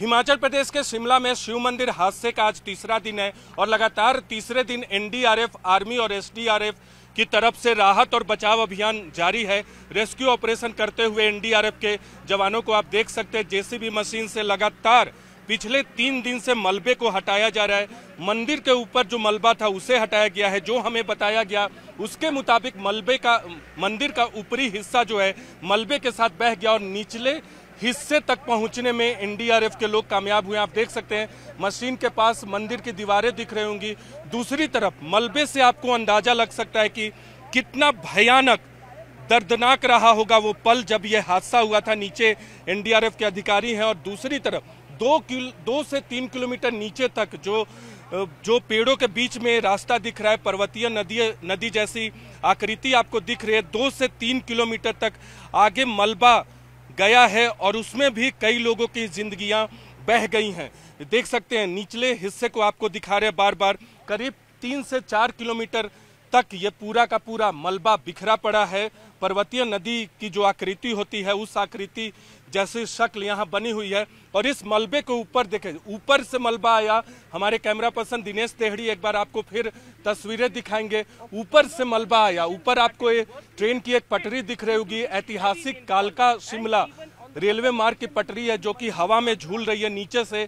हिमाचल प्रदेश के शिमला में शिव मंदिर हादसे का आज तीसरा दिन है और लगातार तीसरे दिन एनडीआरएफ, आर्मी और एसडीआरएफ की तरफ़ से राहत और बचाव अभियान जारी है। रेस्क्यू ऑपरेशन करते हुए एनडीआरएफ के जवानों को आप देख सकते हैं, जेसीबी मशीन से लगातार पिछले तीन दिन से मलबे को हटाया जा रहा है। मंदिर के ऊपर जो मलबा था, उसे हटाया गया है। जो हमें बताया गया, उसके मुताबिक मलबे का, मंदिर का ऊपरी हिस्सा जो है, मलबे के साथ बह गया और निचले हिस्से तक पहुँचने में एनडीआरएफ के लोग कामयाब हुए। आप देख सकते हैं, मशीन के पास मंदिर की दीवारें दिख रही होंगी। दूसरी तरफ़, मलबे से आपको अंदाज़ा लग सकता है कि कितना भयानक, दर्दनाक रहा होगा वो पल जब यह हादसा हुआ था। नीचे एनडीआरएफ के अधिकारी हैं और दूसरी तरफ़, दो किल, दो से तीन किलोमीटर नीचे तक जो जो पेड़ों के बीच में रास्ता दिख रहा है, पर्वतीय नदी नदी जैसी आकृति आपको दिख रही है। दो से तीन किलोमीटर तक आगे मलबा गया है और उसमें भी कई लोगों की जिंदगियाँ बह गई हैं। देख सकते हैं, निचले हिस्से को आपको दिखा रहे हैं बार बार करीब तीन से चार किलोमीटर तक ये पूरा का पूरा मलबा बिखरा पड़ा है। पर्वतीय नदी की जो आकृति होती है, उस आकृति जैसी शक्ल यहाँ बनी हुई है। और इस मलबे के ऊपर, देखें, ऊपर से मलबा आया हमारे कैमरा पर्सन दिनेश तेहड़ी एक बार आपको फिर तस्वीरें दिखाएँगे। ऊपर से मलबा आया। ऊपर आपको ये ट्रेन की एक पटरी दिख रही होगी, ऐतिहासिक कालका शिमला रेलवे मार्ग की पटरी है, जो कि हवा में झूल रही है, नीचे से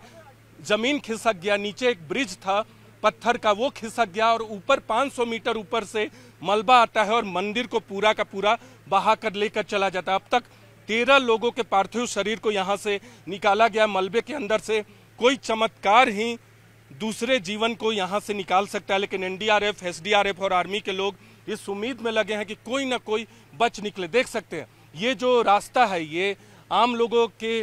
ज़मीन खिसक गया, नीचे एक ब्रिज था, पत्थर का वो खिसक गया और ऊपर 500 मीटर ऊपर से मलबा आता है और मंदिर को पूरा का पूरा बहा कर लेकर चला जाता है। अब तक तेरह लोगों के पार्थिव शरीर को यहाँ से निकाला गया। मलबे के अंदर से कोई चमत्कार ही दूसरे जीवन को यहाँ से निकाल सकता है, लेकिन एनडीआरएफ एसडीआरएफ और आर्मी के लोग इस उम्मीद में लगे हैं कि कोई ना कोई बच निकले। देख सकते हैं, ये जो रास्ता है, ये आम लोगों के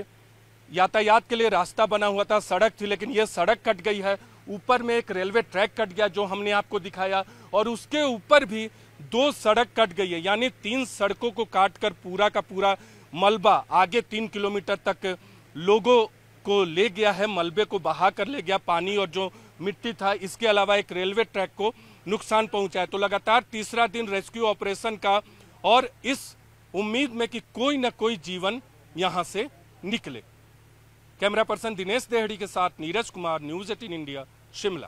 यातायात के लिए रास्ता बना हुआ था, सड़क थी, लेकिन ये सड़क कट गई है। ऊपर में एक रेलवे ट्रैक कट गया जो हमने आपको दिखाया, और उसके ऊपर भी दो सड़क कट गई है, यानी तीन सड़कों को काट कर पूरा का पूरा मलबा आगे तीन किलोमीटर तक लोगों को ले गया है, मलबे को बहा कर ले गया पानी और जो मिट्टी था, इसके अलावा एक रेलवे ट्रैक को नुकसान पहुँचा है तो लगातार तीसरा दिन रेस्क्यू ऑपरेशन का और इस उम्मीद में कि कोई ना कोई जीवन यहाँ से निकले। कैमरा पर्सन दिनेश देहड़ी के साथ Neeraj Kumar, news eighteen India, Shimla.